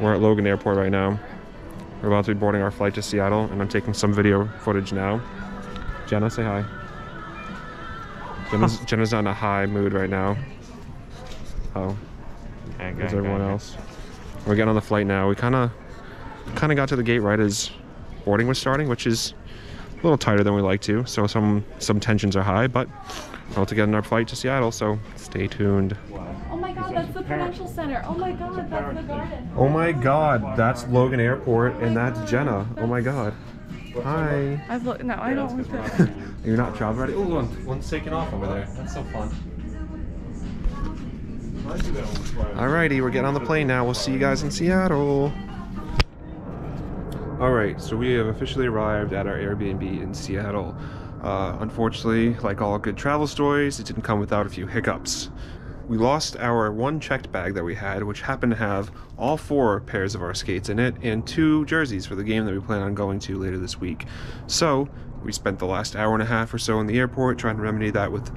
We're at Logan Airport right now. We're about to be boarding our flight to Seattle, and I'm taking some video footage now. Jenna, say hi. Jenna's, Jenna's not in a high mood right now. Oh, there's everyone else. We're getting on the flight now. We kind of kind of got to the gate right as boarding was starting, which is a little tighter than we like to. So some some tensions are high, but we're about to get on our flight to Seattle. So stay tuned. My god, that's the Prudential Center. Oh my god, that's the garden. Oh my God, that's Logan Airport, and that's Jenna. Oh my God. Hi. I've looked. No, I don't want that. You're not travel ready? Oh, one, one's taking off over there. That's so fun. Alrighty, we're getting on the plane now. We'll see you guys in Seattle. Alright, so we have officially arrived at our Airbnb in Seattle. Uh, unfortunately, like all good travel stories, it didn't come without a few hiccups. We lost our one checked bag that we had, which happened to have all four pairs of our skates in it and two jerseys for the game that we plan on going to later this week. So, we spent the last hour and a half or so in the airport trying to remedy that with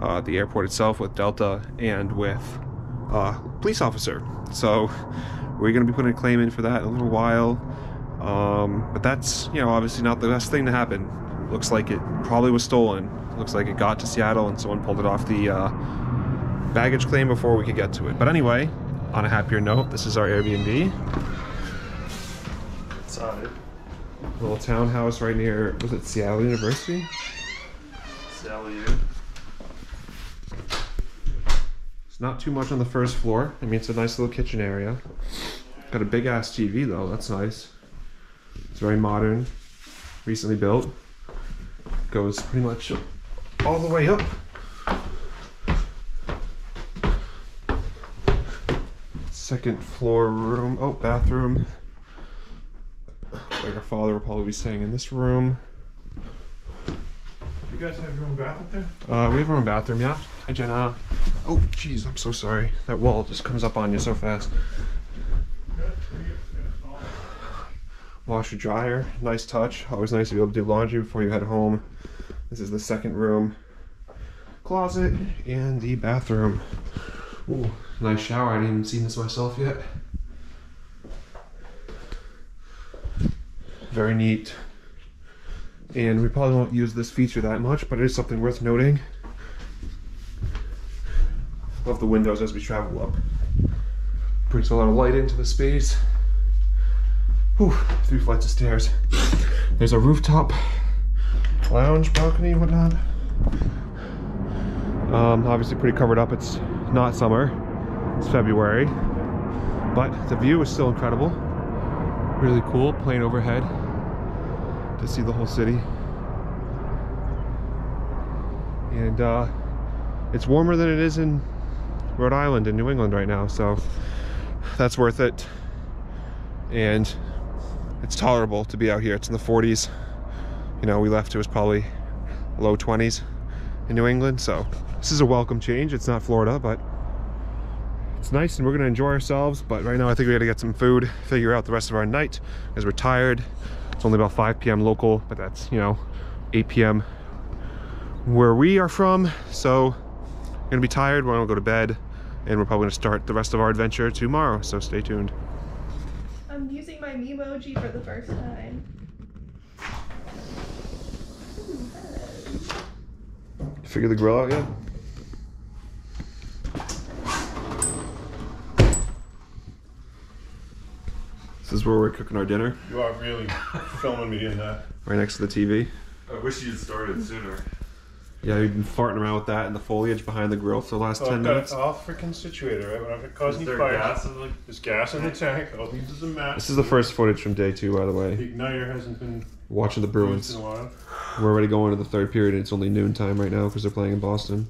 uh, the airport itself, with Delta, and with uh, police officer. So, we're going to be putting a claim in for that in a little while. Um, but that's, you know, obviously not the best thing to happen. Looks like it probably was stolen. Looks like it got to Seattle and someone pulled it off the uh, baggage claim before we could get to it. But anyway, on a happier note, this is our Airbnb. Inside. Little townhouse right near, was it Seattle University? Sally. It's not too much on the first floor. I mean, it's a nice little kitchen area. Got a big ass TV though, that's nice. It's very modern, recently built. Goes pretty much all the way up. Second floor room, oh, bathroom. Like our father will probably be staying in this room. You guys have your own bath up there? Uh, we have our own bathroom, yeah. Hi, Jenna. Oh, jeez, I'm so sorry. That wall just comes up on you so fast. Washer dryer, nice touch. Always nice to be able to do laundry before you head home. This is the second room, closet, and the bathroom. Ooh, nice shower. I hadn't even seen this myself yet. Very neat. And we probably won't use this feature that much, but it is something worth noting. Love the windows as we travel up. Brings a lot of light into the space. Whew, three flights of stairs. There's a rooftop lounge, balcony, whatnot. Um, obviously pretty covered up. It's not summer, it's February. But the view is still incredible. Really cool, plane overhead to see the whole city. And uh, it's warmer than it is in Rhode Island and New England right now, so that's worth it. And it's tolerable to be out here. It's in the 40s. You know, we left it was probably low 20s in New England, so this is a welcome change. It's not Florida, but it's nice and we're gonna enjoy ourselves. But right now I think we gotta get some food, figure out the rest of our night because we're tired. It's only about 5 p.m. local, but that's, you know, 8 p.m. where we are from. So we're gonna be tired, we're gonna go to bed, and we're probably gonna start the rest of our adventure tomorrow. So stay tuned. I'm using my Memoji for the first time. Figure the grill out yet? This is where we're cooking our dinner, You are really filming me in that. right next to the TV. I wish you'd started sooner. Yeah, you've been farting around with that and the foliage behind the grill for the last Oh, 10 I've got minutes. it all freaking situated, right? When I'm causing Is you there fire. gas in the There's gas in the tank. All these is a match. This is the first footage from day two, by the way. The igniter hasn't been Watching the Bruins. in a while. We're already going to the third period, and it's only noon time right now because they're playing in Boston.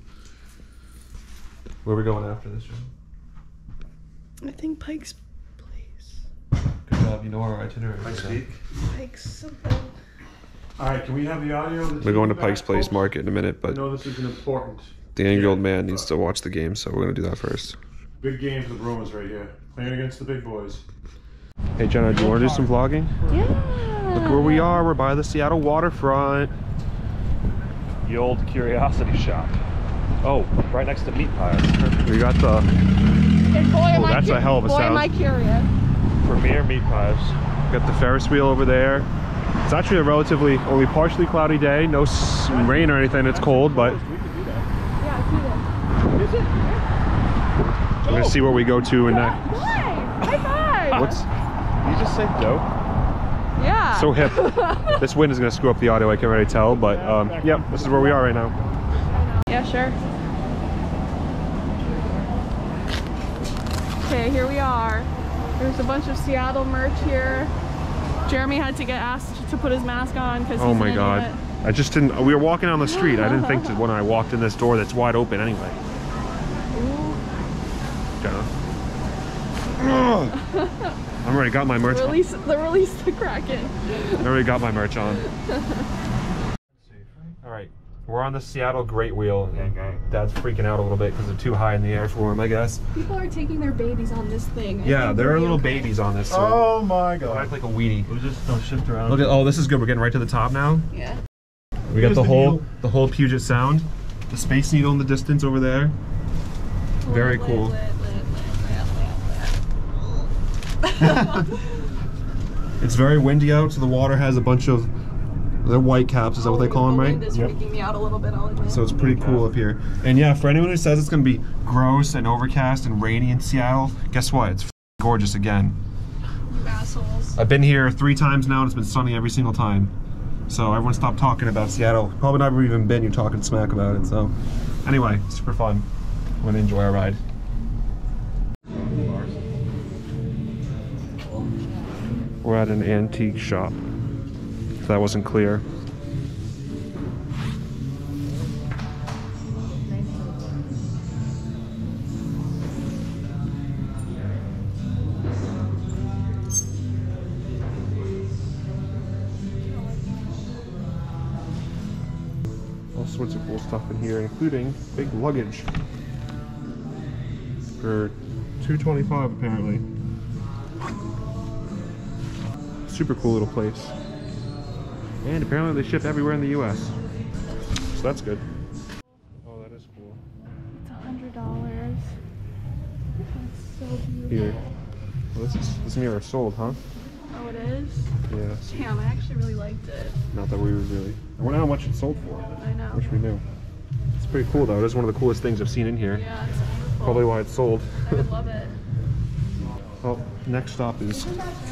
Where are we going after this, Joe? I think Pike's Place. You know our itinerary. Pikes so. Peak. Pike's something. All right, can we have the audio? of the We're going to TV Pike's back, Place folks? Market in a minute, I but know this is an important the angry old man needs to watch the game, so we're going to do that first. big game for the Bruins right here. Playing against the big boys. Hey, Jenna, do you want to do some vlogging? Yeah. Look where we are. We're by the Seattle waterfront. The old curiosity shop. Oh, right next to meat pies. We got the And boy, am Oh, I that's cu- a hell of a boy, sound. am I curious. For Premier meat pies. Got the Ferris wheel over there. It's actually a relatively only partially cloudy day. No s- rain or anything. It's cold, but Yeah, I see that. we're gonna see where we go to in that. Why? High five. What's you just say dope? Yeah. so hip? this wind is gonna screw up the audio. I can already tell, but um, yep, this is where we are right now. Yeah, sure. Okay, here we are. There's a bunch of Seattle merch here. Jeremy had to get asked to put his mask on because Oh my god. I just didn't. We were walking down the street. I didn't think to, when I walked in this door that's wide open anyway. I already got my merch. On. The release the Kraken. I already got my merch on. All right, we're on the Seattle Great Wheel. Gang, gang. Uh, Dad's freaking out a little bit because they're too high in the air for him, I guess. People are taking their babies on this thing. I Yeah, there are little okay. babies on this. So Oh my it'll act like a weenie. We just don't shift around. Look at oh, this is good. We're getting right to the top now. Yeah. We got the, the whole needle. the whole Puget Sound, the Space Needle in the distance over there. Very Lit, cool. lit, lit. It's very windy out, so the water has a bunch of they're white caps. Is that what they call them, The right? wind is Yep. freaking me out a little bit. I'll admit. So it's pretty cool up here. And yeah, for anyone who says it's gonna be gross and overcast and rainy in Seattle, guess what? It's gorgeous again. You assholes. I've been here three times now, and it's been sunny every single time. So everyone stop talking about Seattle. Probably never even been. You're talking smack about it. So anyway, super fun. I'm gonna enjoy our ride. We're at an antique shop. If that wasn't clear. all sorts of cool stuff in here, including big luggage for 225 apparently. Super cool little place. And apparently they ship everywhere in the US. So that's good. Oh, that is cool. It's a hundred dollars. That's so beautiful. Here. Well, this is this mirror sold, huh? Oh, it is. Yeah. Damn, I actually really liked it. Not that we were really. I wonder how much it sold for. I know. Wish we knew. It's pretty cool though. It is one of the coolest things I've seen in here. Yeah, it's beautiful. Probably why it's sold. I would love it. Well, next stop is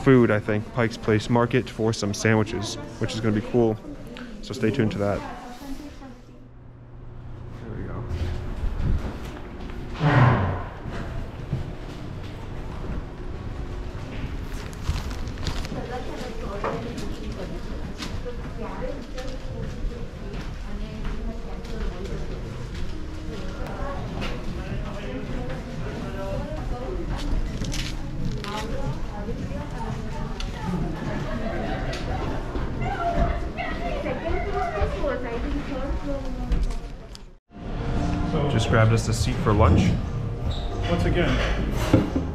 food, I think. Pike's Place Market for some sandwiches, which is going to be cool. So stay tuned to that. There we go. Just grabbed us a seat for lunch. Once again,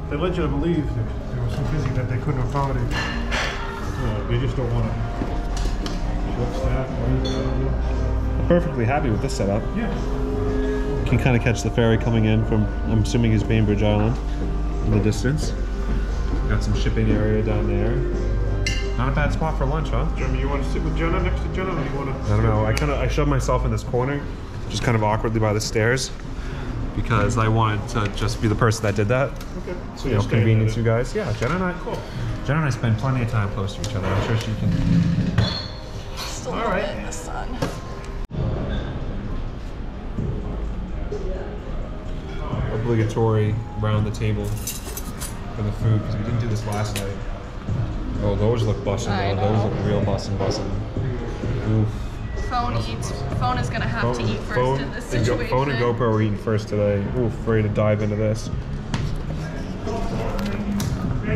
they led you to believe that they were so busy that they couldn't accommodate. Uh, they just don't want to. Short staff, I'm perfectly happy with this setup. Yeah. You can kind of catch the ferry coming in from, I'm assuming is Bainbridge Island in the distance. Got some shipping area down there. Not a bad spot for lunch, huh? Jeremy, you want to sit with Jenna next to Jenna, or you want to? I don't know. I kind of I shoved myself in this corner, just kind of awkwardly by the stairs, because I wanted to just be the person that did that. Okay. So You know, convenience you guys. Yeah, Jenna and I. Cool. Jenna and I spend plenty of time close to each other. I'm sure she can. Obligatory round the table for the food because we didn't do this last night. Oh, those look bussin' I though. Those know. look real bussin' bussin'. Oof. Phone eats. Phone is gonna have to eat first phone, in this and Go- situation. phone and GoPro are eating first today. Oof, ready to dive into this.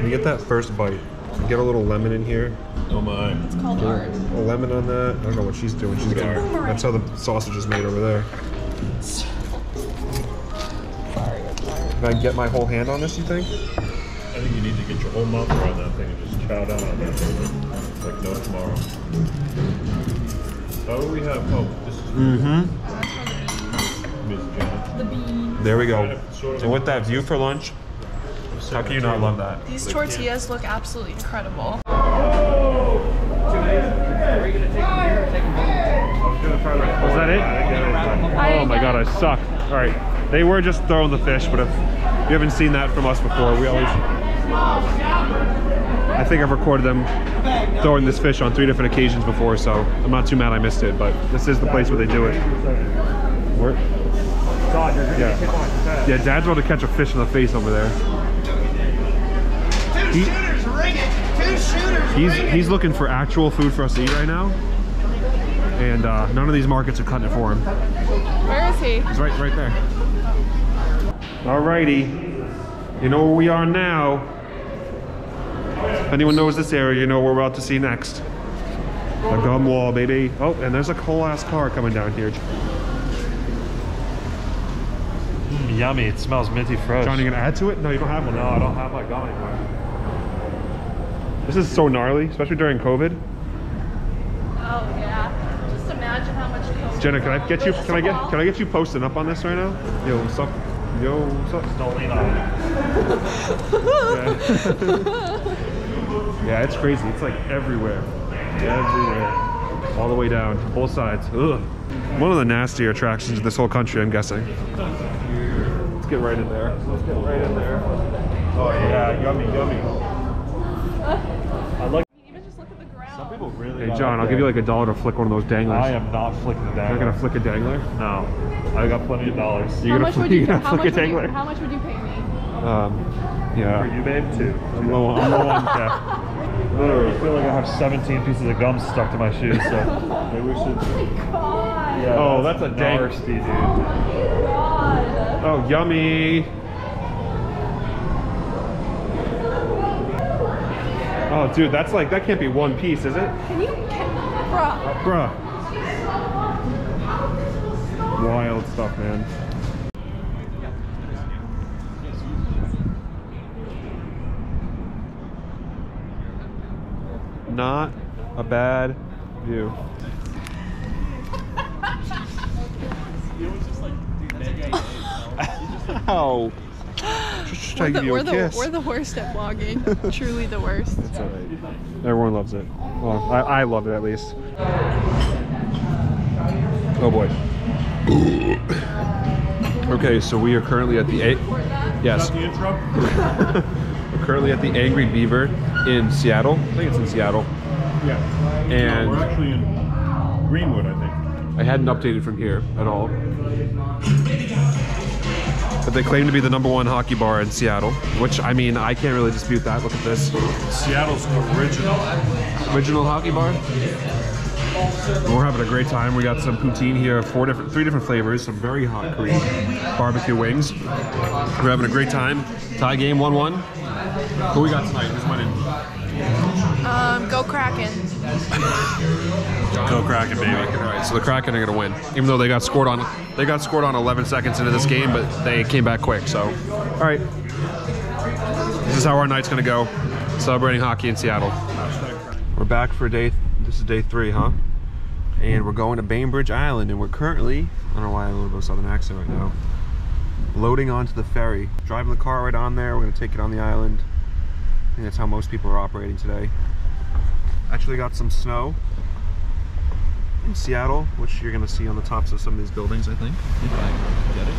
You get that first bite. You get a little lemon in here. Oh my. It's called art. A lemon on that. I don't know what she's doing. She's getting. Boomerang. That's how the sausage is made over there. Can I get my whole hand on this? You think? I think you need to get your whole mouth around that thing and just chow down on that thing like no tomorrow. Oh, we have. Oh, this is Mm-hmm. Miss Jenna. The bean. There we go. Kind of- sort of So with that view for lunch, How can you not love that? These tortillas look absolutely incredible. Was that it? Oh my god, I suck. All right, they were just throwing the fish, but if you haven't seen that from us before, we always. I think I've recorded them throwing this fish on three different occasions before, so I'm not too mad I missed it. But this is the place where they do it. Where? Yeah. Yeah, Dad's about to catch a fish in the face over there. He- shooters, ring it. Two shooters, He's ring it. he's looking for actual food for us to eat right now, and uh, none of these markets are cutting it for him. Where is he? He's right, right there. Alrighty. You know where we are now. If anyone knows this area, you know what we're about to see next. The gum wall, baby. Oh, and there's a whole ass car coming down here. Mm, yummy. It smells minty fresh. Johnny, you gonna add to it? No, you don't have one. No, I don't have my gum anymore. This is so gnarly, especially during COVID. Oh yeah. Just imagine how much. COVID Jenna, can I get you? Can I get? Can I get you posting up on this right now? Yo, what's up? Yo, what's up? Don't lean on it. Yeah. yeah, it's crazy. It's like everywhere. Everywhere. All the way down, both sides. Ugh. One of the nastier attractions of this whole country, I'm guessing. Let's get right in there. Let's get right in there. Oh yeah, yummy, yummy. I like. Even just look at the ground. Some people really. Hey John, I'll give you like a dollar to flick one of those danglers. I am not flicking the dangler. You're not gonna flick a dangler? No, I got plenty of dollars. You're how gonna much flick, would you? you're gonna How flick much a would you? dangler? How much would you pay me? Um, For yeah. you, babe, too. I'm low, I'm low on cash. Literally, I feel like I have 17 pieces of gum stuck to my shoes, so maybe we should. Oh my God. Yeah, Oh, that's a dang- nasty, dude. God. Oh, yummy. Oh, dude, that's like, that can't be one piece, is it? Can you? Can, bruh. Bruh. Wild stuff, man. Not a bad view. Ow. Just trying to give you we're, a the, kiss. we're the worst at vlogging. Truly the worst. It's all right. Everyone loves it. Well, I, I love it at least. Oh boy. okay, so we are currently at the A. Yes, The intro? we're currently at the Angry Beaver in Seattle. I think it's in Seattle. Yeah. And- No, we're actually in Greenwood, I think. I hadn't updated from here at all. They claim to be the number one hockey bar in Seattle, which I mean, I can't really dispute that. Look at this. Seattle's original. original hockey bar. We're having a great time. We got some poutine here, four different, three different flavors, some very hot Korean barbecue wings. We're having a great time. Tie game, one-one. Who we got tonight? Who's winning? Um, go Kraken. Go Kraken, baby. All right, so the Kraken are gonna win, even though they got scored on. They got scored on 11 seconds into this game, but they came back quick. So, all right. This is how our night's gonna go. Celebrating hockey in Seattle. We're back for day. This is day three, huh? And we're going to Bainbridge Island, and we're currently. I don't know why I have a little bit of southern accent right now. Loading onto the ferry, driving the car right on there. We're gonna take it on the island. I think that's how most people are operating today. Actually, got some snow in Seattle, which you're gonna see on the tops of some of these buildings, I think. If I get it.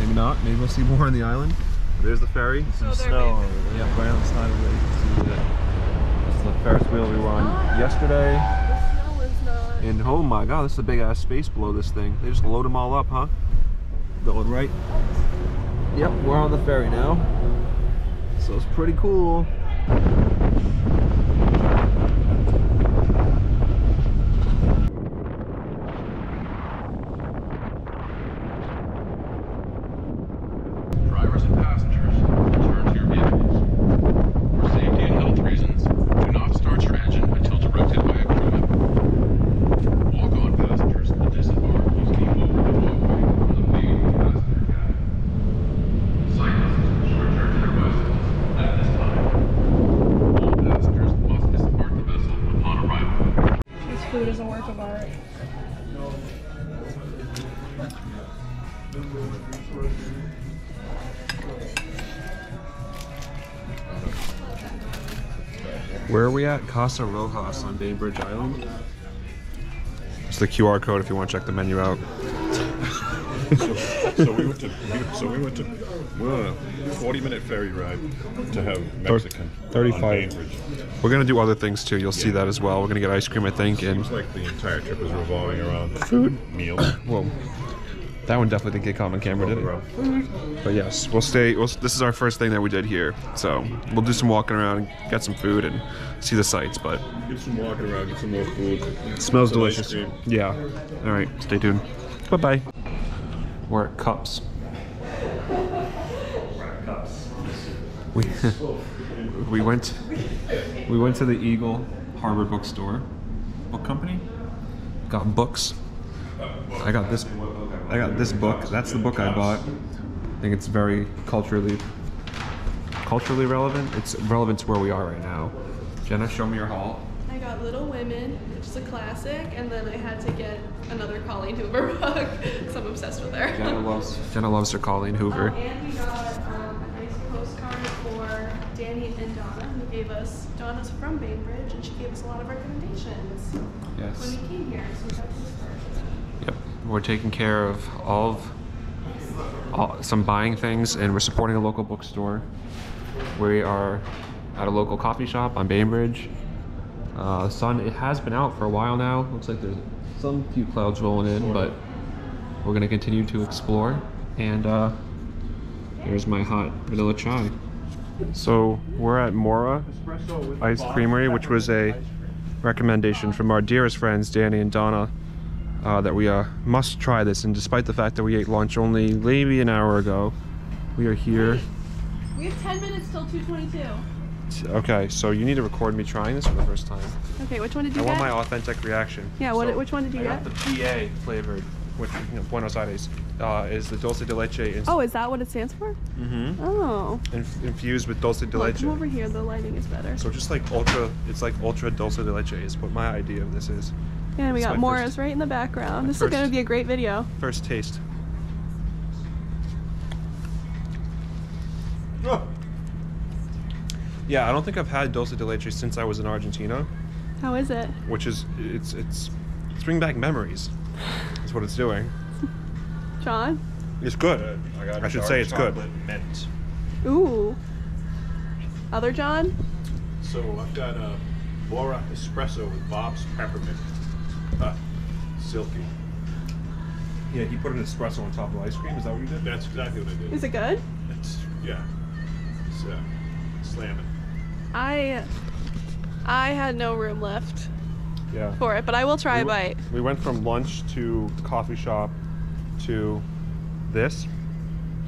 Maybe not. Maybe we'll see more on the island. There's the ferry. So they're Snow. big. Yeah, right on the side of it. You can see that. That's the Ferris wheel we were on ah, yesterday. The snow is not. And oh my god, this is a big ass space below this thing. They just load them all up, huh? Going right. Yep, we're on the ferry now. So it's pretty cool. Casa Rojas on Bainbridge Island. It's the QR code if you want to check the menu out. So we went to, we- so we went to, well, forty minute ferry ride to have Mexican. 35. On We're gonna do other things too. You'll see that as well. We're gonna get ice cream, I think, and Seems like the entire trip is revolving around the food, meals. well, that one definitely didn't get caught on camera, did it? But yes, we'll stay. We'll, this is our first thing that we did here, so we'll do some walking around, get some food, and see the sights. But Get some walking around, get some more food. it smells Some delicious. Yeah. All right. Stay tuned. Bye bye. We're at Cups. We we went we went to the Eagle Harbor Bookstore, book company. Got books. I got this. I got this book. That's the book I bought. I think it's very culturally culturally relevant. It's relevant to where we are right now. Jenna, show me your haul. I got Little Women, which is a classic, and then I had to get another Colleen Hoover book because I'm obsessed with her. Jenna loves Jenna loves her Colleen Hoover. Oh, and we got um, a nice postcard for Danny and Donna, who gave us. Donna's from Bainbridge, and she gave us a lot of recommendations when we came here. So we got this for Yep. We're taking care of all of all, some buying things, and we're supporting a local bookstore. We are at a local coffee shop on Bainbridge. Uh, sun it has been out for a while now. Looks like there's some few clouds rolling in, but we're gonna continue to explore. And uh, here's my hot vanilla chai. So we're at Mora Ice Creamery, which was a recommendation from our dearest friends Danny and Donna uh, that we uh, must try this. And despite the fact that we ate lunch only maybe an hour ago, we are here. We have 10 minutes till 222. Okay, so you need to record me trying this for the first time. Okay, which one did you I you want my authentic reaction. Yeah, what- So, which one did you I got get? the PA flavored, which you know, Buenos Aires uh, is the dulce de leche oh, is that what it stands for? Mm-hmm. Oh. inf- infused with dulce de leche. Look, come over here. The lighting is better. So just like ultra, it's like ultra dulce de leche is what my idea of this is. And we got my Morris first- right in the background. This first- is going to be a great video. First taste. Yeah, I don't think I've had dulce de leche since I was in Argentina, How is it? which is it's it's it's bringing back memories. That's what it's doing. John? It's good. got I should say it's good. chocolate Mint. Ooh. Other John? So I've got a Bora espresso with Bob's peppermint. Uh, silky. Yeah, he put an espresso on top of ice cream. Is that what you did? That's exactly what I did. Is it good? It's yeah. It's uh, slamming. I I had no room left Yeah. for it, but I will try a bite. we went from lunch to coffee shop to this.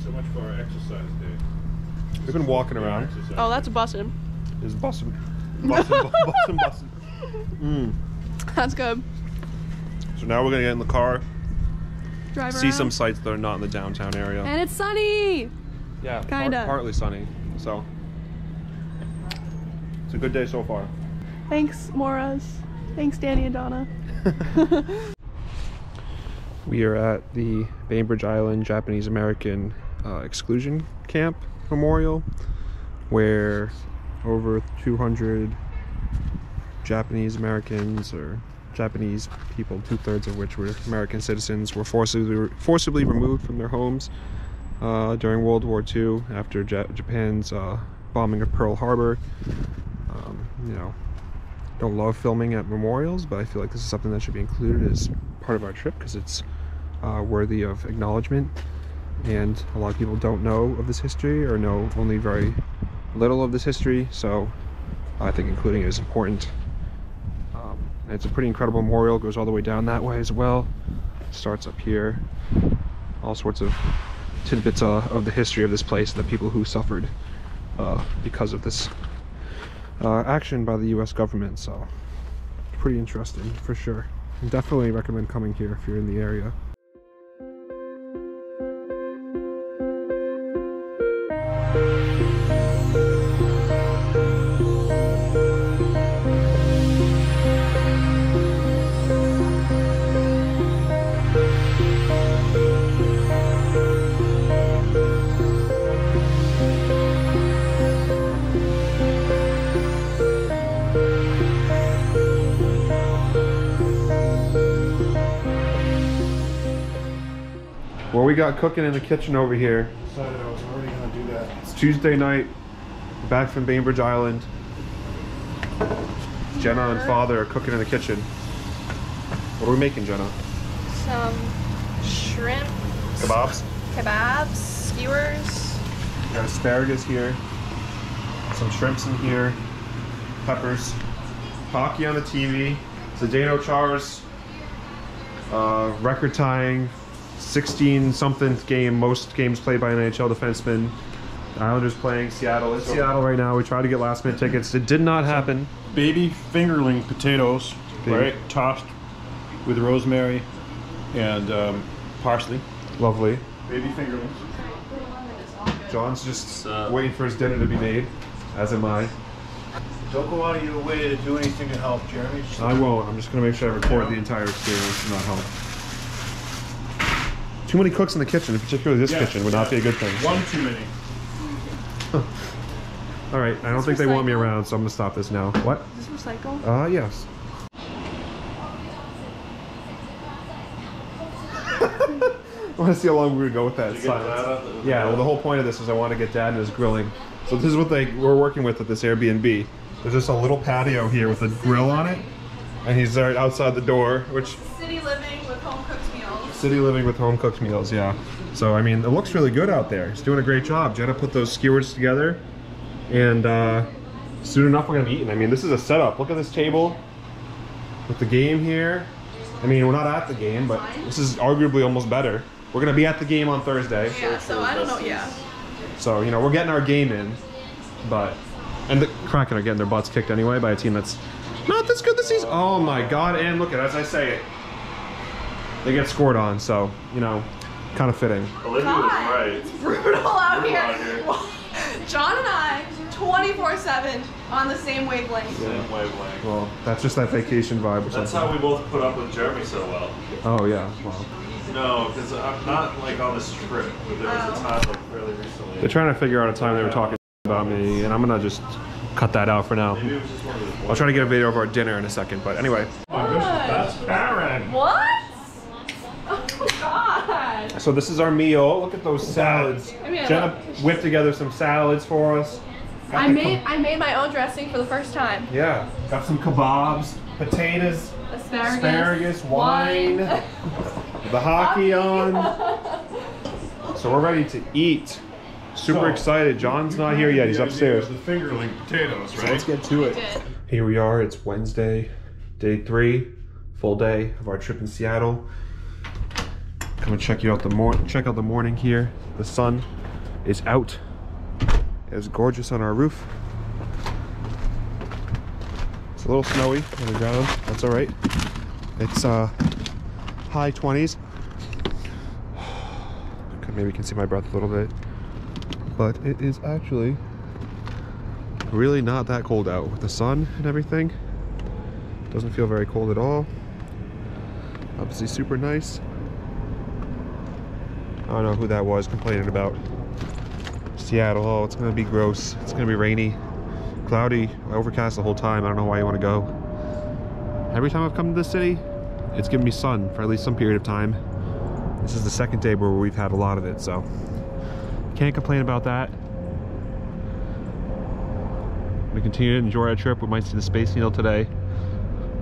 So much for our exercise day. We've been walking around. Oh, day. that's bussin'. It's bussin', bussin', bussin', bussin'. Mm. That's good. So now we're gonna get in the car, Drive see around. some sights that are not in the downtown area. And it's sunny. yeah, kinda. partly sunny. So it's a good day so far. Thanks, Moras. Thanks, Danny and Donna. We are at the Bainbridge Island Japanese American uh, Exclusion Camp Memorial, where over 200 Japanese Americans or Japanese people, two thirds of which were American citizens, were forcibly forcibly removed from their homes uh, during World War II after Ja- Japan's uh, bombing of Pearl Harbor. Um, you know, don't love filming at memorials, but I feel like this is something that should be included as part of our trip because it's uh, worthy of acknowledgement. And a lot of people don't know of this history or know only very little of this history, so I think including it is important. And it's a pretty incredible memorial, goes all the way down that way as well. Starts up here. All sorts of tidbits uh, of the history of this place, the people who suffered uh, because of this uh, action by the US government, so pretty interesting for sure. Definitely recommend coming here if you're in the area. Got cooking in the kitchen over here? Decided I was already gonna do that. It's Tuesday night, back from Bainbridge Island. Jenna and father are cooking in the kitchen. What are we making, Jenna? Some shrimp Kebabs? kebabs, skewers. We got asparagus here, some shrimps in here, peppers, hockey on the TV. Zdeno Char's uh, record tying 16 something game, most games played by an NHL defenseman. The Islanders playing Seattle. In Seattle right now. We tried to get last minute tickets. It did not happen. Baby fingerling potatoes, Baby. right? Tossed with rosemary and um, parsley. Lovely. Baby fingerlings. John's just waiting for his dinner to be made, as am I. Don't go out of your way to do anything to help, Jeremy. I won't. I'm just gonna make sure I record the entire experience and not help. Too many cooks in the kitchen, particularly this Yeah, kitchen, would not be a good thing. One too many. All right, I don't think they want me around, so I'm gonna stop this now. What? Is this recycle? Uh, yes. I want to see how long we're gonna go with that. silence. Yeah, well, the whole point of this is I want to get Dad in his grilling. So this is what they we're working with at this Airbnb. There's just a little patio here with a grill on it, and he's right outside the door, which City living with home cooked meals. City living with home cooked meals. Yeah. So I mean, it looks really good out there. He's doing a great job. Jenna put those skewers together, and uh, soon enough we're gonna be eating. I mean, this is a setup. Look at this table with the game here. I mean, we're not at the game, but this is arguably almost better. We're gonna be at the game on Thursday. Yeah, so I don't know. Yeah. So, you know, we're getting our game in, but. And the Kraken are getting their butts kicked anyway by a team that's not this good this season. Oh my god, and look at as I say it. They get scored on, so, you know, kind of fitting. Olivia God, was right. it's brutal out Brutal here. out here. John and I, 24/7 on the same wavelength. Same wavelength. Well, that's just that vacation vibe or That's something. how we both put up with Jeremy so well. Oh, yeah. Well, No, because I'm not like on this trip, but there was a oh. time like fairly recently. they're trying to figure out a time they were talking about me, and I'm gonna just cut that out for now. Maybe it was just one of I'll try to get a video of our dinner in a second, but anyway. That's Aaron. What? Oh God. So this is our meal. Look at those salads. I mean, I Jenna whipped together some salads for us. Got I made I made my own dressing for the first time. Yeah, got some kebabs, potatoes, Asparagus. asparagus, wine, the hockey on. So we're ready to eat. Super So, excited. John's not here yet. He's upstairs. was The fingerling potatoes, So right? let's get to it. Here we are. It's Wednesday, day three, full day of our trip in Seattle. Come and check you out the mor- check out the morning here. The sun is out. It's gorgeous on our roof. It's a little snowy on the ground. That's all right. It's uh, high 20s. Maybe you can see my breath a little bit. But it is actually really not that cold out with the sun and everything. Doesn't feel very cold at all. Obviously super nice. I don't know who that was complaining about Seattle. Oh, it's gonna be gross. It's gonna be rainy, cloudy, overcast the whole time. I don't know why you want to go. Every time I've come to this city, it's given me sun for at least some period of time. This is the second day where we've had a lot of it, so can't complain about that. We continue to enjoy our trip. We might see the Space Needle today.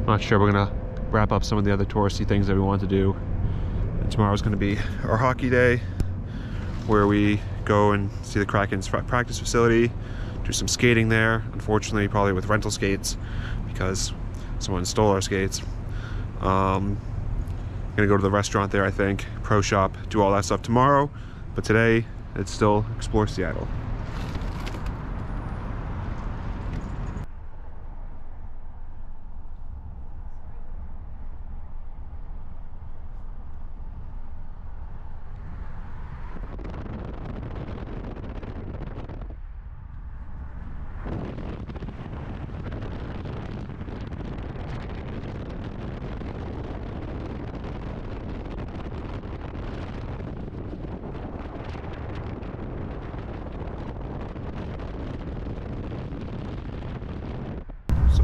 I'm Not sure. We're gonna wrap up some of the other touristy things that we want to do. Tomorrow's gonna be our hockey day, where we go and see the Kraken's practice facility, do some skating there. Unfortunately, probably with rental skates because someone stole our skates. Um, gonna go to the restaurant there, I think, pro shop, do all that stuff tomorrow. But today, it's still explore Seattle.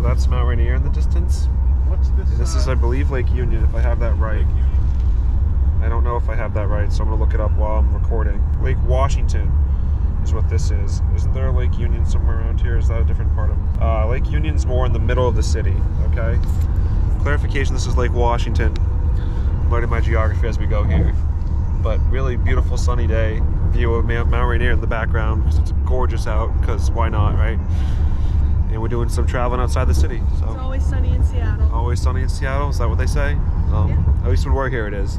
So that's Mount Rainier in the distance. What's this? And this is, uh, I believe, Lake Union, if I have that right. I don't know if I have that right, so I'm gonna look it up while I'm recording. Lake Washington is what this is. Isn't there a Lake Union somewhere around here? Is that a different part of uh, Lake Union's more in the middle of the city, okay? Clarification, this is Lake Washington. I'm learning my geography as we go here. But really beautiful sunny day. View of Mount Mount Rainier in the background because it's gorgeous out, because why not, right? And we're doing some traveling outside the city, so. It's always sunny in Seattle. Always sunny in Seattle, is that what they say? Um, At least when we're here it is.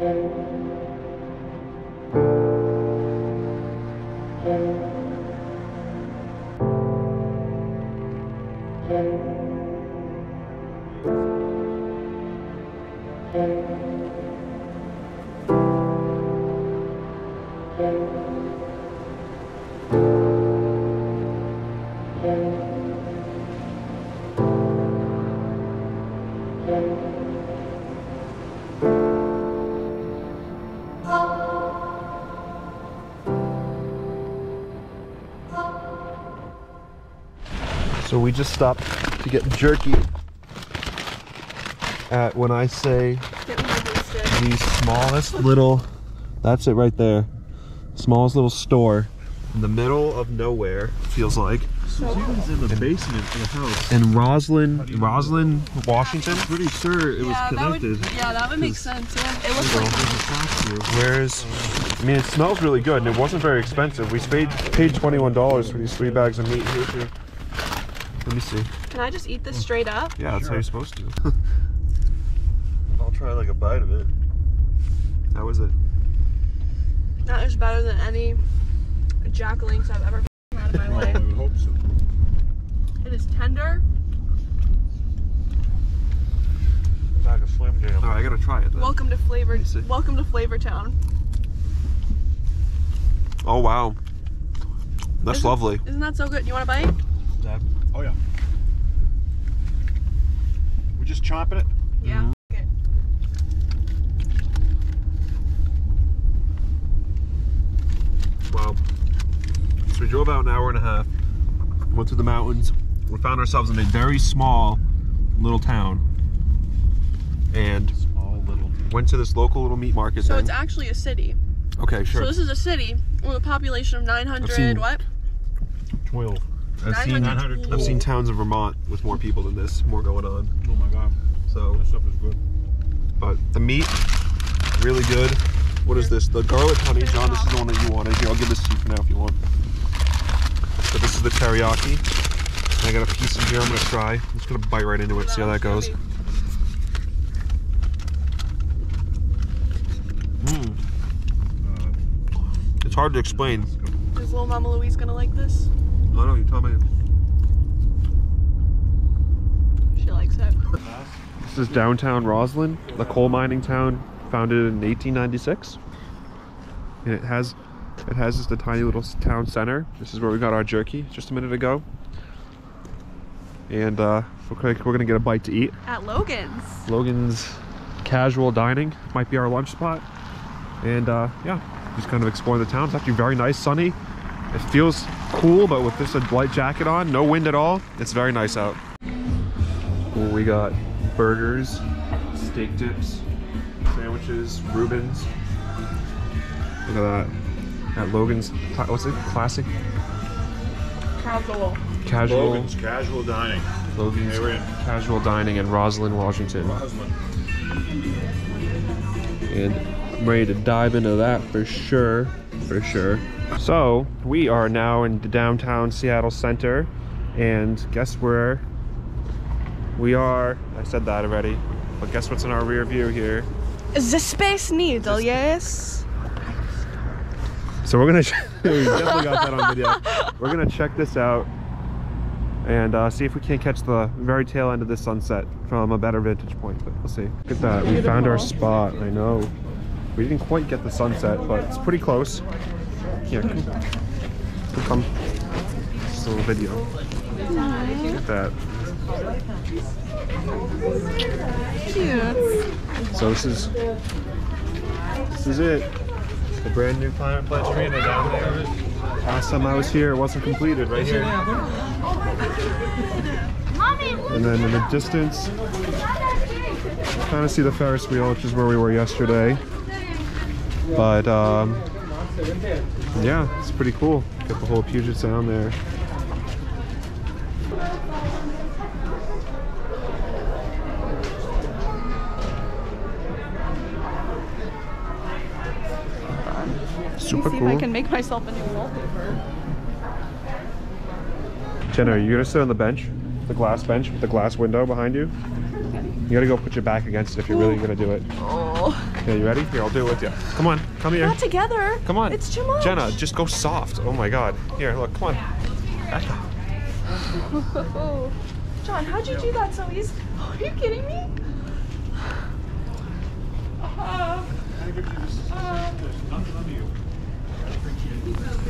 So we just stopped to get jerky at when I say Get my boosted. the smallest little that's it right there smallest little store in the middle of nowhere feels like Susan's in the basement of the house. in Roslyn Roslyn Washington Pretty sure it was Yeah, that would, connected. yeah, that would make sense. Yeah. It looks like where's I mean it smells really good and it wasn't very expensive we paid paid $21 for these three bags of meat here too let me see Can I just eat this straight up? yeah that's how you're supposed to I'll try like a bite of it. how was it That is better than any Jack Links I've ever had in my life. would hope so. It is tender. It's like a Slim Jim. all right I gotta try it then. Welcome to Flavor. Welcome to Flavor Town. oh wow that's Isn't- lovely Isn't that so good? You want a bite? That, oh yeah. We're just chomping it. Yeah. Okay. Wow. So we drove out an hour and a half, went through the mountains. We found ourselves in a very small little town and Small little. went to this local little meat market. So then. it's actually a city. okay, sure. So this is a city with a population of 900. what? Twelve. I've seen I've seen towns in Vermont with more people than this, more going on. Oh my god. So, This stuff is good. but the meat, really good. What is this? The garlic honey, John. This is the one that you wanted. Here, I'll give this to you for now if you want. So this is the teriyaki. I got a piece in here. I'm gonna try. I'm just gonna bite right into it. See how that goes. Mm. Uh, It's hard to explain. Is little Mama Louise gonna like this? I know you tell me. She likes it. This is downtown Roslyn, the coal mining town founded in 1896. And it has it has just a tiny little town center. This is where we got our jerky just a minute ago. And uh, we're gonna, we're gonna get a bite to eat. At Logan's. Logan's Casual Dining might be our lunch spot. And uh, yeah, just kind of exploring the town. It's actually very nice, sunny. It feels cool, but with just a light jacket on, no wind at all, it's very nice out. Well, we got burgers, steak dips, sandwiches, Reubens. Look at that. At Logan's, what's it? Classic Casual. casual Logan's Casual Dining. Logan's Hey, we're in. casual dining in Roslyn, Washington. Roslyn. and I'm ready to dive into that for sure, for sure. So we are now in the downtown Seattle center, and guess where we are? I said that already, but guess what's in our rear view here? Is The Space Needle, yes? So we're gonna, we definitely got that on video. We're gonna check this out and uh, see if we can't catch the very tail end of this sunset from a better vantage point. But we'll see. Look at that, we found our spot. I know. We didn't quite get the sunset, but it's pretty close. Yeah, come, come, come. Just a little video. Look at that. Cute. So this is this is it. The brand new Climate Pledge arena down there. Last time I was here, it wasn't completed. Right here. And then in the distance, kind of see the Ferris wheel, which is where we were yesterday. But um, yeah, it's pretty cool. Got the whole Puget Sound there. Super Let me see if. I can make myself a new wallpaper. Jenna, are you gonna sit on the bench? The glass bench with the glass window behind you? You gotta go put your back against it if you're really gonna do it. Oh. Yeah, you ready? Here, I'll do it with you. Come on, come here. Not together. Come on. It's too much. Jenna, just go soft. Oh my god. Here, look, come on. Oh. John, how'd you do that so easy? Are you kidding me? Uh, uh,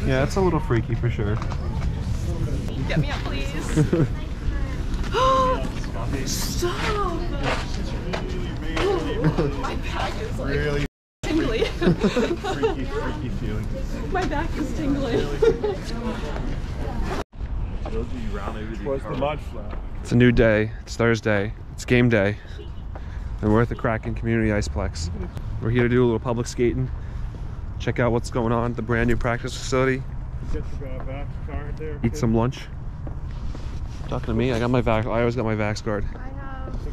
Yeah, it's a little freaky for sure. get me up, please. Stop. My back is like Really tingly. freaky, freaky feeling. My back is tingling. Where's the mud flat? It's a new day. It's Thursday. It's game day. And we're at the Kraken Community Iceplex. We're here to do a little public skating. Check out what's going on at the brand new practice facility. Get the uh, back card there. Eat some lunch. Talking to me, I got my vax. I always got my vax card.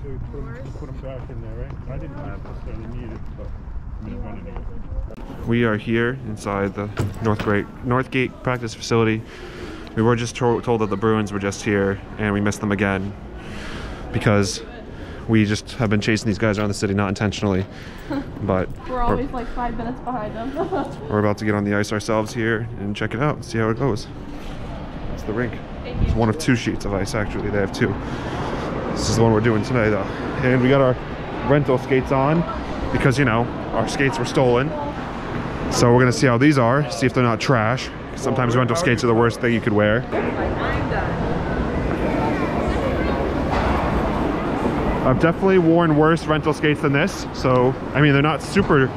I have I think we put them, back in there, right? I didn't necessarily need it, but I'm gonna need it. We are here inside the Northgate Northgate practice facility. We were just to- told that the Bruins were just here, and we missed them again because we just have been chasing these guys around the city, not intentionally. But We're always like five minutes behind them. we're about to get on the ice ourselves here and check it out, see how it goes. It's the rink. Thank It's one of two sheets of ice, actually. They have two. This is the one we're doing today, though. And we got our rental skates on because, you know, our skates were stolen. So we're gonna see how these are, see if they're not trash. Sometimes rental skates are the worst thing you could wear. I've definitely worn worse rental skates than this. So, I mean, they're not super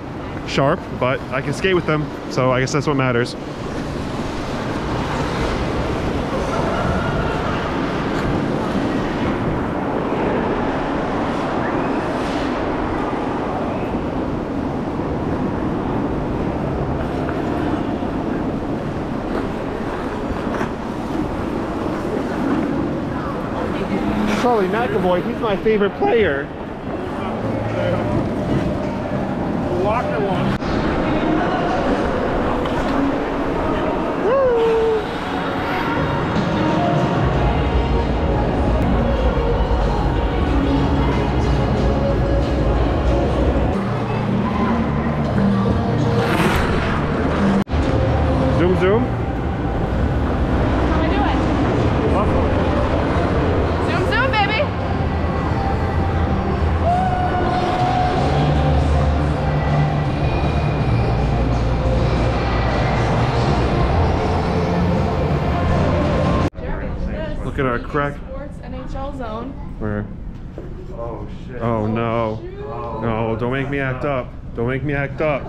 sharp, but I can skate with them. So I guess that's what matters. McAvoy, he's my favorite player. Look at this. Look at our crack. Sports NHL zone. Where? Oh shit. Oh no. No, don't make me act up. Don't make me act up.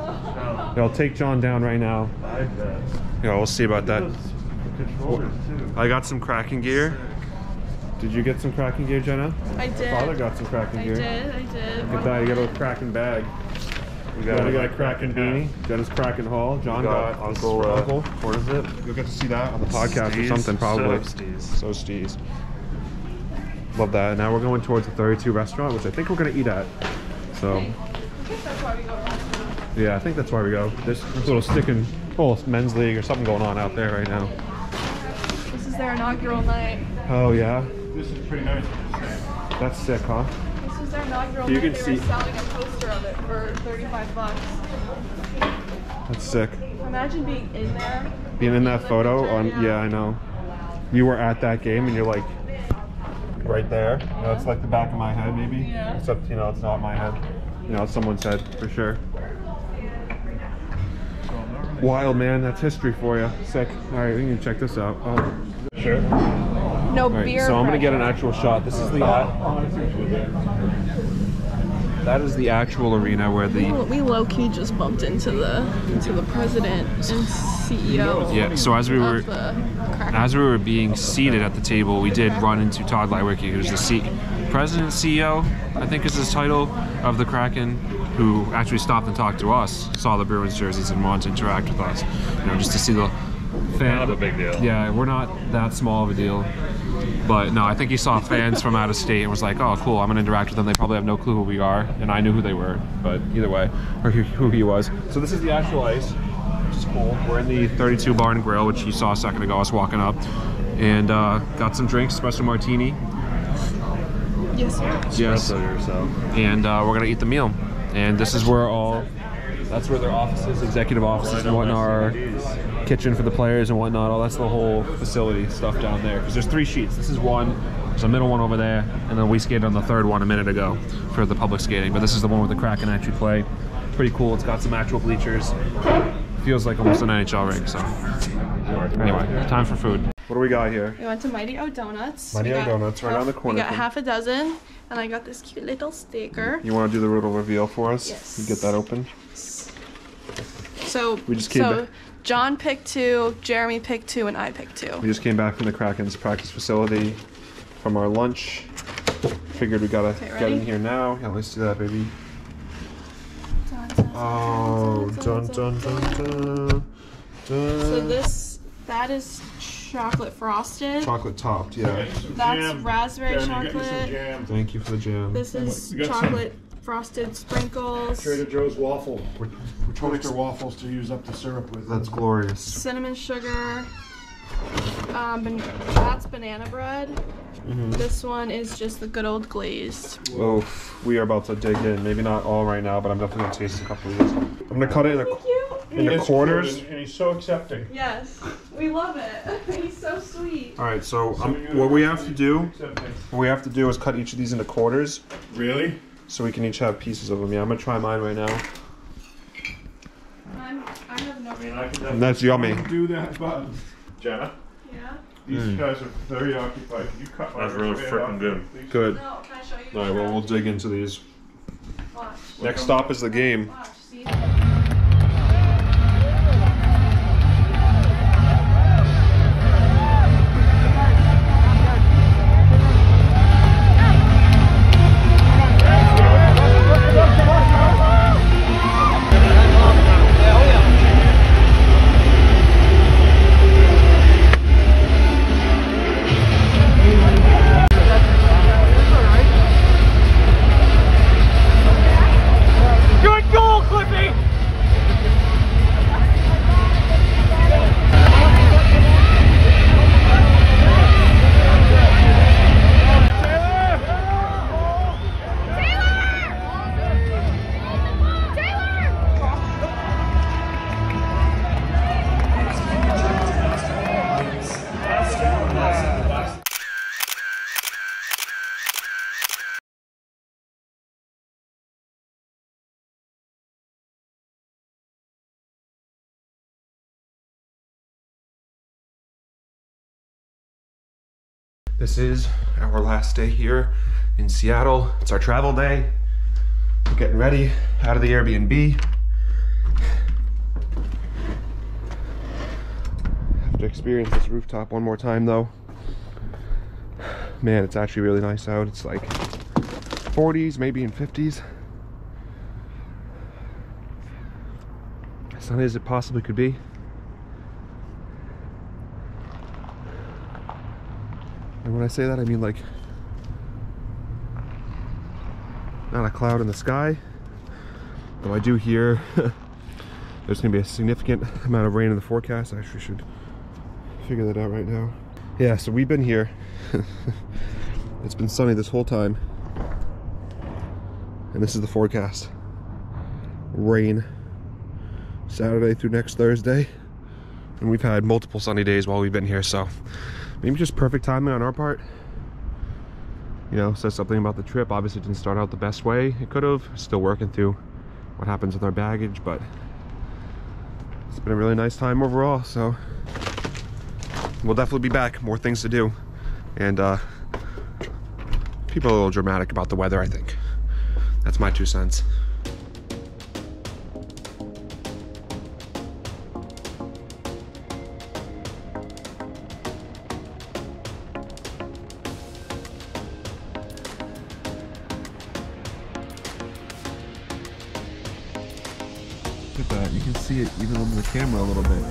Yeah, I'll take John down right now. I bet. Yeah, we'll see about that. Controllers too. I got some Kraken gear. Did you get some Kraken gear, Jenna? I did. Father got some Kraken gear. I gear. did, I did. Look at that, you got a Kraken bag. We Got, we got a Kraken beanie. Jenna's Kraken haul. John got got, Uncle, Uncle. uh, Uncle. What is it? You'll get to see that on the podcast or something, probably. So steez. So steez. Love that. Now we're going towards the 32 restaurant, which I think we're gonna eat at. So I guess that's why we go around. yeah, I think that's where we go. There's a little sticking, oh, it's men's league or something going on out there right now. This is their inaugural night. Oh yeah, This is pretty nice. that's sick, huh? This is their inaugural You night. can they see- were selling a poster of it for 35 bucks. That's sick. Imagine being in there. Being in that photo picture, on, yeah, I know. You were at that game and you're like right there. You know, it's like the back of my head maybe. Yeah. Except you know, it's not my head. You know, it's someone's head for sure. Wild man, that's history for you. Sick. All right, we can check this out. Oh, Sure. No, no All right, beer. so I'm gonna get an actual shot. This is the. Oh. that is the actual arena where the. We low key just bumped into the into the president and CEO. Yeah. So as we were. Uh, of the Kraken. As we were being seated at the table, we did run into Tod Leiweke, who's the C- president CEO, I think is his title, of the Kraken, who actually stopped and talked to us, saw the Bruins jerseys, and wanted to interact with us. You know, just to see the fan. Kind of a big deal. Yeah, we're not that small of a deal. But no, I think he saw fans from out of state and was like, "Oh, cool! I'm gonna interact with them. They probably have no clue who we are." And I knew who they were, but either way, or who, who he was. So this is the actual ice, which is cool. We're in the 32 Bar and Grill, which you saw a second ago. I was walking up, and uh, got some drinks, espresso martini. Yes, sir. Yes, and uh, we're gonna eat the meal. And this is where all. That's where their offices, executive offices, and whatnot are. Kitchen for the players and whatnot. All that's the whole facility stuff down there. Because there's three sheets. This is one. There's a middle one over there, and then we skated on the third one a minute ago for the public skating. But this is the one where the Kraken actually play. Pretty cool. It's got some actual bleachers. Feels like almost an NHL rink. So anyway, time for food. What do we got here? We went to Mighty O Donuts. Mighty O Donuts, right half- around the corner We got from- half a dozen, and I got this cute little sticker. You want to do the riddle reveal for us? Yes. You get that open. So We just came so back- John picked two, Jeremy picked two, and I picked two. We just came back from the Kraken's practice facility from our lunch. Figured we gotta Okay, get in here now. Yeah, let's do that, baby. Oh, dun dun dun dun. dun. So this that is chocolate frosted. chocolate topped, yeah. That's raspberry Jeremy, get me some chocolate. jam. Thank you for the jam. This is chocolate. some. Chocolate frosted sprinkles. Trader Joe's waffle. Toaster waffles to use up the syrup with. That's glorious. cinnamon sugar. Um, ban- that's banana bread. Mm-hmm. This one is just the good old glazed. Oh, we are about to dig in. Maybe not all right now, but I'm definitely gonna taste a couple of these. I'm gonna cut it in, Thank you. a, in the It's quarters. And and he's so accepting. Yes, we love it. He's so sweet. All right, so um, what we have to do, Accepting. what we have to do is cut each of these into quarters, Really? So we can each have pieces of them. Yeah, I'm gonna try mine right now. I'm, I have no. I mean, I can that's yummy. do that, but Jenna, Yeah. these Mm. guys are very occupied. Can you cut my That's really hand frickin' off, good. please? Good. No, can I show you? All right, well, we'll dig into these. Watch. Next stop is the game. Watch. This is our last day here in Seattle. It's our travel day. We're getting ready out of the Airbnb. Have to experience this rooftop one more time though. Man, it's actually really nice out. It's like 40s, maybe in 50s. As sunny as it possibly could be. And when I say that, I mean like not a cloud in the sky. Though I do hear there's gonna be a significant amount of rain in the forecast. I actually should figure that out right now. Yeah, so we've been here. it's been sunny this whole time. And this is the forecast. Rain Saturday through next Thursday. And we've had multiple sunny days while we've been here, so maybe just perfect timing on our part. You know, says something about the trip. Obviously, didn't start out the best way it could have. Still working through what happens with our baggage, but it's been a really nice time overall. So we'll definitely be back. More things to do, And uh, people are a little dramatic about the weather, I think. That's my two cents. That. You can see it even on the camera a little bit.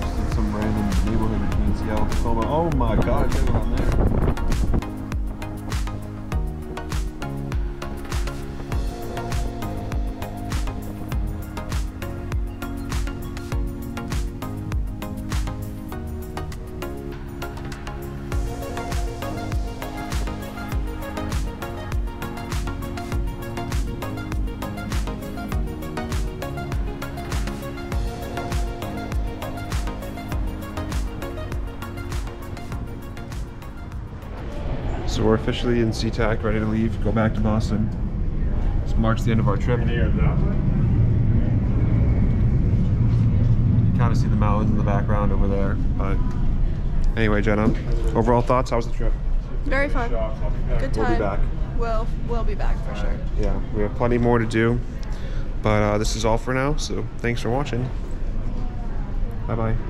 Just in some random neighborhood between Seattle and Tacoma. Oh my god, look around there. Officially in SeaTac, ready to leave, go back to Boston. This marks the end of our trip. In the air that way? You kind of see the mountains in the background over there. But anyway, Jenna, overall thoughts? How was the trip? Very fun. Good I'll be back. Good We'll be back. We'll we'll be back for sure. Yeah, we have plenty more to do. But uh, this is all for now. So thanks for watching. Bye bye. Bye.